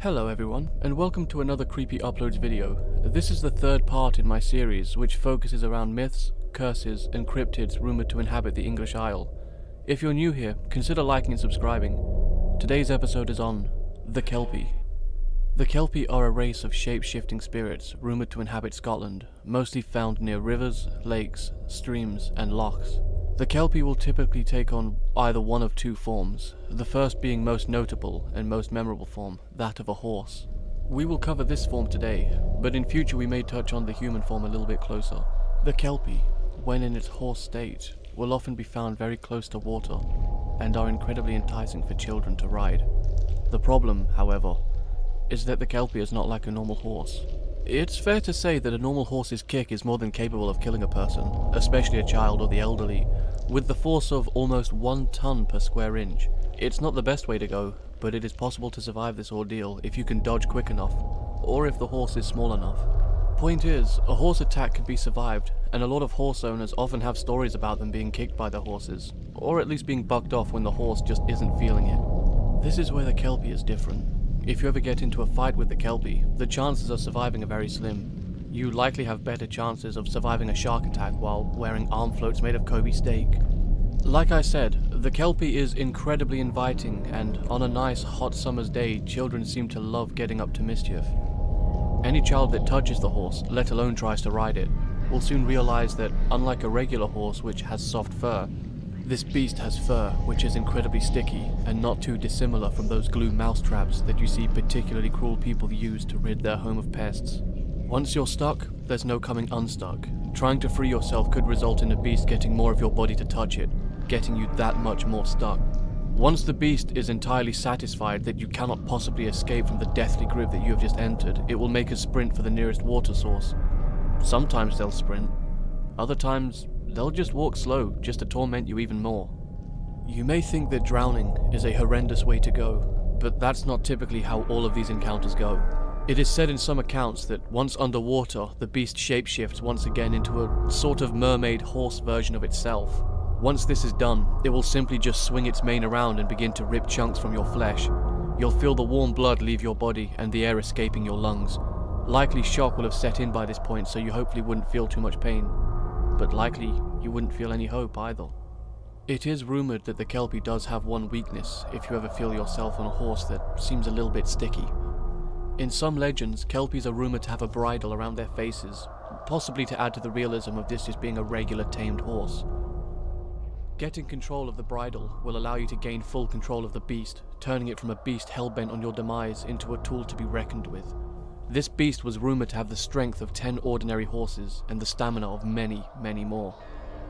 Hello everyone, and welcome to another Creepy Uploads video. This is the third part in my series, which focuses around myths, curses, and cryptids rumoured to inhabit the English Isle. If you're new here, consider liking and subscribing. Today's episode is on the Kelpie. The Kelpie are a race of shape-shifting spirits rumoured to inhabit Scotland, mostly found near rivers, lakes, streams, and lochs. The Kelpie will typically take on either one of two forms, the first being most notable and most memorable form, that of a horse. We will cover this form today, but in future we may touch on the human form a little bit closer. The Kelpie, when in its horse state, will often be found very close to water, and are incredibly enticing for children to ride. The problem, however, is that the Kelpie is not like a normal horse. It's fair to say that a normal horse's kick is more than capable of killing a person, especially a child or the elderly, with the force of almost one ton per square inch. It's not the best way to go, but it is possible to survive this ordeal if you can dodge quick enough, or if the horse is small enough. Point is, a horse attack can be survived, and a lot of horse owners often have stories about them being kicked by their horses, or at least being bucked off when the horse just isn't feeling it. This is where the Kelpie is different. If you ever get into a fight with the Kelpie, the chances of surviving are very slim. You likely have better chances of surviving a shark attack while wearing arm floats made of Kobe steak. Like I said, the Kelpie is incredibly inviting, and on a nice hot summer's day, children seem to love getting up to mischief. Any child that touches the horse, let alone tries to ride it, will soon realize that, unlike a regular horse which has soft fur, this beast has fur which is incredibly sticky and not too dissimilar from those glue mousetraps that you see particularly cruel people use to rid their home of pests. Once you're stuck, there's no coming unstuck. Trying to free yourself could result in a beast getting more of your body to touch it, getting you that much more stuck. Once the beast is entirely satisfied that you cannot possibly escape from the deathly grip that you have just entered, it will make a sprint for the nearest water source. Sometimes they'll sprint, other times they'll just walk slow, just to torment you even more. You may think that drowning is a horrendous way to go, but that's not typically how all of these encounters go. It is said in some accounts that once underwater, the beast shapeshifts once again into a sort of mermaid horse version of itself. Once this is done, it will simply just swing its mane around and begin to rip chunks from your flesh. You'll feel the warm blood leave your body and the air escaping your lungs. Likely shock will have set in by this point, so you hopefully wouldn't feel too much pain but likely you wouldn't feel any hope either. It is rumoured that the Kelpie does have one weakness if you ever feel yourself on a horse that seems a little bit sticky. In some legends, Kelpies are rumoured to have a bridle around their faces, possibly to add to the realism of this just being a regular tamed horse. Getting control of the bridle will allow you to gain full control of the beast, turning it from a beast hell-bent on your demise into a tool to be reckoned with. This beast was rumoured to have the strength of 10 ordinary horses and the stamina of many, many more.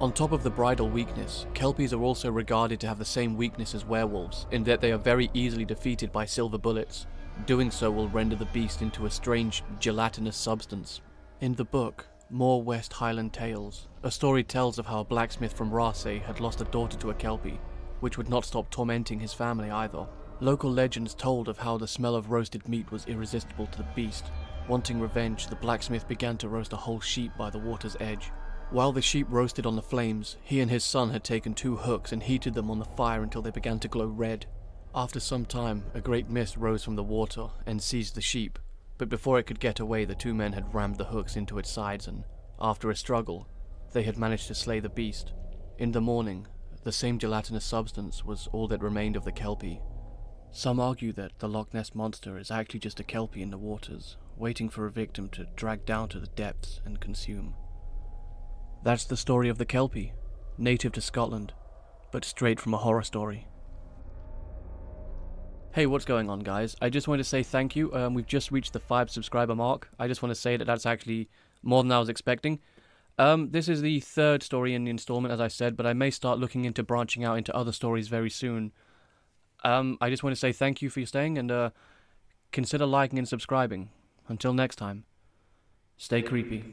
On top of the bridle weakness, Kelpies are also regarded to have the same weakness as werewolves, in that they are very easily defeated by silver bullets. Doing so will render the beast into a strange, gelatinous substance. In the book, More West Highland Tales, a story tells of how a blacksmith from Raasay had lost a daughter to a Kelpie, which would not stop tormenting his family either. Local legends told of how the smell of roasted meat was irresistible to the beast. Wanting revenge, the blacksmith began to roast a whole sheep by the water's edge. While the sheep roasted on the flames, he and his son had taken two hooks and heated them on the fire until they began to glow red. After some time, a great mist rose from the water and seized the sheep, but before it could get away, the two men had rammed the hooks into its sides and, after a struggle, they had managed to slay the beast. In the morning, the same gelatinous substance was all that remained of the Kelpie, some argue that the Loch Ness Monster is actually just a kelpie in the waters, waiting for a victim to drag down to the depths and consume. That's the story of the kelpie, native to Scotland, but straight from a horror story. Hey, what's going on, guys? I just wanted to say thank you. Um, we've just reached the 5 subscriber mark. I just want to say that that's actually more than I was expecting. Um, this is the third story in the installment, as I said, but I may start looking into branching out into other stories very soon. Um, I just want to say thank you for your staying and uh, consider liking and subscribing. Until next time, stay creepy.